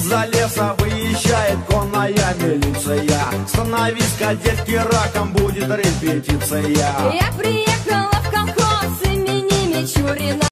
Из-за леса выезжает конная милиция. Становись, кадетки, раком будет репетиция. Я приехала в колхоз имени Мичурина.